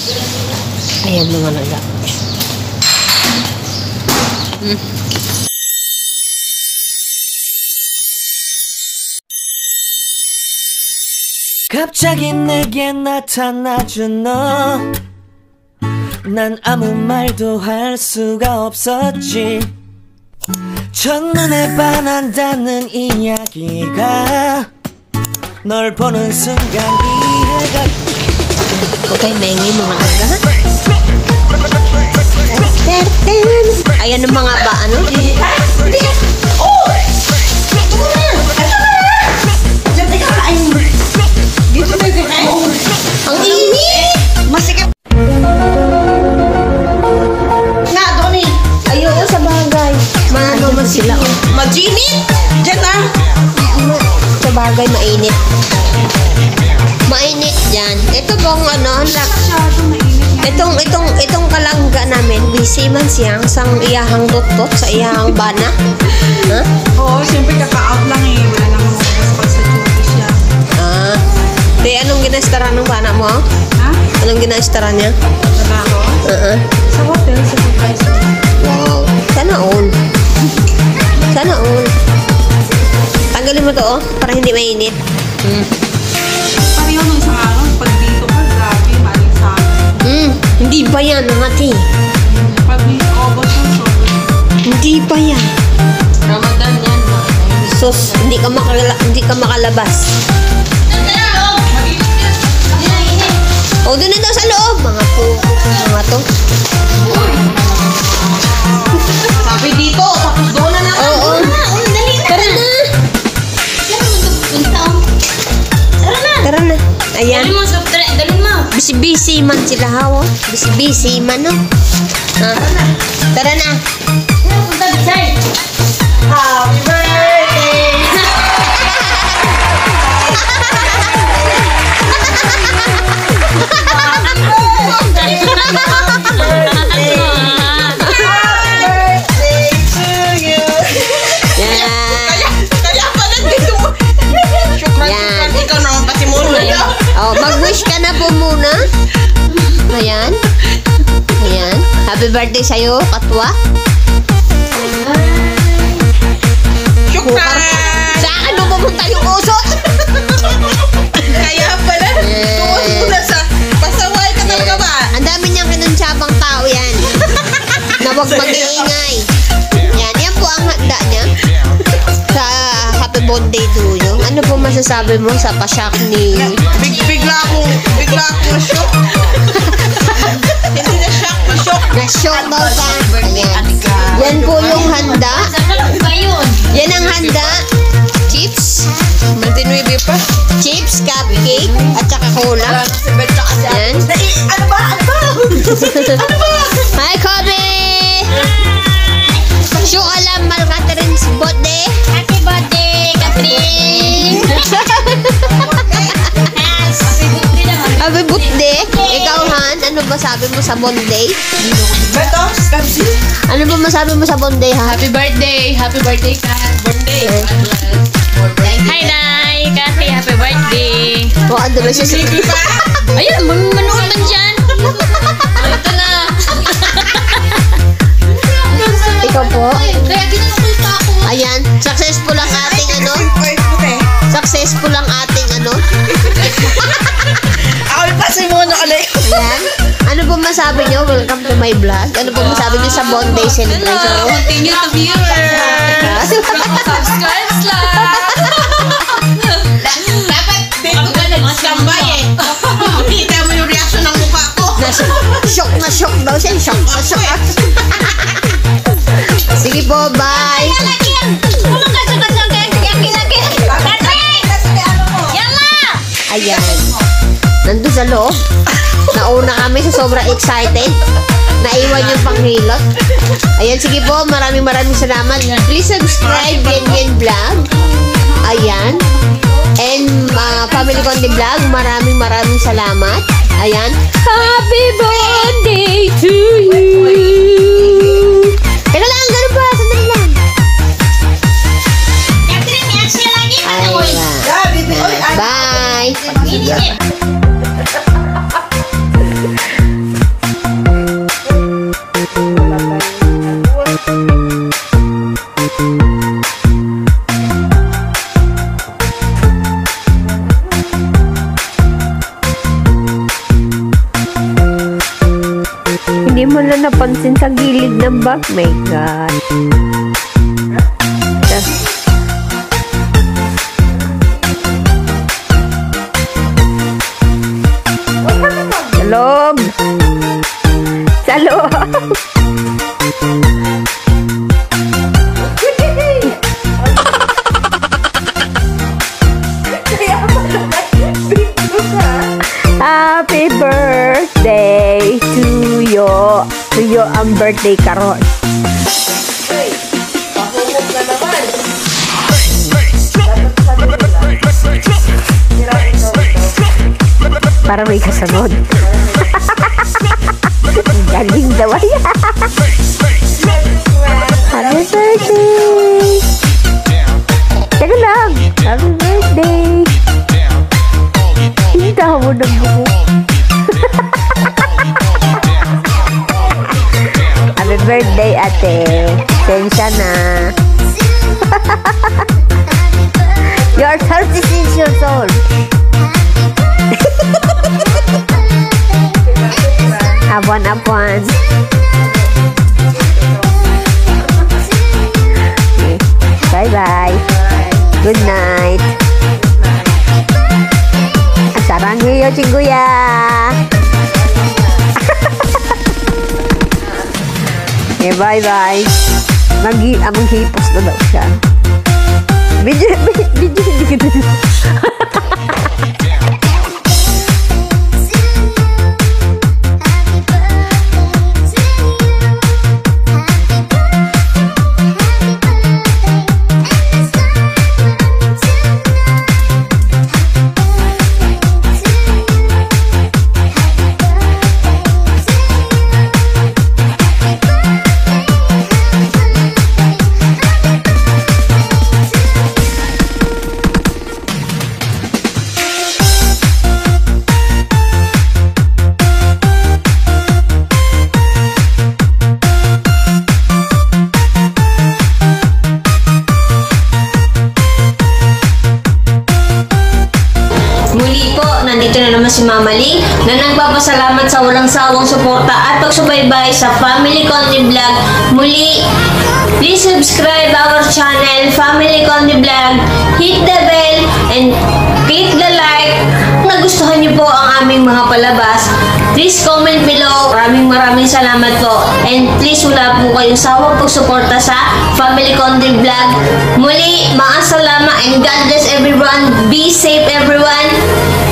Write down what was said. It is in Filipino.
Ayan mga laga. Hmm. 갑자기 내게 나타나준 너. 난 아무 말도 할 수가 없었지. 첫눈에 반한다는 이야기가 널 보는 순간 이해가 Huwag kayo maingay mga laga. Ayan ang mga ba, ano? Ang init! Masikip. Nga, Donnie. Ayoko sa bagay. Maano man sila. oh. Majinit. Diyan ah. Sa bagay. Mainit itong, itong, itong kalangga namin, busy man siyang sang iyahang tutot sa iyahang bana. Ha? Oo, siyempre kaka-out lang eh. Wala namang makapasok sa duty siya. Ah. Di, anong ginastara ng bana mo? Ha? Anong ginastara niya? Trabaho? Ba yan, ate? Pag August. Hindi pa yan. Ramadan yan. Sus, hindi ka makala hindi ka makalabas. O, doon na daw sa loob. Mga po, mga to. Sabi Busy-busy man sila hawa. Busy-busy man, no? Ha? Tara na. Punta, Bisay. Happy birthday! birthday Happy birthday sa'yo, Katwa. Syukran! Sa akin mo pumunta yung usot. Kaya pala, doon muna sa pasaway ka talaga ba? Ang dami niyang kinuntsabang tao yan. na huwag mag-iingay. Yan, yan po ang handa niya. Sa happy birthday to you. Ano po masasabi mo sa pasyak ni... Big, bigla akong, bigla akong na-shock. Na-shock. Na-shock daw ka. Yan. Po yung handa. Ba yun? Yan ang handa. Chips. Mantinuibi pa. Chips, cupcake, at saka cola. Yan. Ano ba? Ano ba? Ano ba? Hi, Kobe! Show alam, Mal Han, ano ba sabi mo sa Monday? Beto, Pepsi. Ano ba masabi mo sa Monday, ha? Happy birthday. Happy birthday, Kat. Birthday. Hi, Nay. Kathy, happy birthday. O, ando na siya sa... Ayun, man- manood man dyan. Ito na. Ikaw po. Kaya ginagawa pa ako. Ayan, successful ang ating ano? Successful ang ating ano? Ako yung pasi muna ulit. Ayan. Ano po masabi nyo? Welcome to my vlog. Ano po masabi nyo sa Monday celebration? Continue to viewers. Subscribe lang. Dapat dito ka nag-standby eh. Makita mo yung reaction ng mukha ko. na shock na shock daw siya. Shock na shock. Sige po, bye. Ayan. Nandun sa loob. Nauna kami sa sobrang excited. Naiwan yung panghilot. Ayan, sige po. Maraming maraming salamat. Please subscribe Gen Gen Vlog. Ayan. And uh, Family Condi Vlog, maraming maraming salamat. Ayan. Happy birthday to you. Teka lang, ganun pa. Sandali lang. Ayan. Ay. Bye. Lang napansin sa gilid ng bag. My God. Tas- Sa loob. Birthday karon. Para may kasunod. Galing daw ay. ate. Sensya na. You're 36 years old. have one, have. Bye-bye. Good night. Okay, bye-bye. Nag-i, anong hipos na daw siya. Video, video, video, hindi kita. Si Mama Ling na nagpapasalamat sa walang sawang suporta at pagsubaybay sa Family Condy Vlog. Muli, please subscribe our channel, Family Condy Vlog. Hit the bell and click the like. Kung nagustuhan niyo po ang aming mga palabas, please comment below. Maraming maraming salamat po. And please wala po kayong sawang pagsuporta sa Family Condy Vlog. Muli, maasalamat and God bless everyone. Be safe everyone.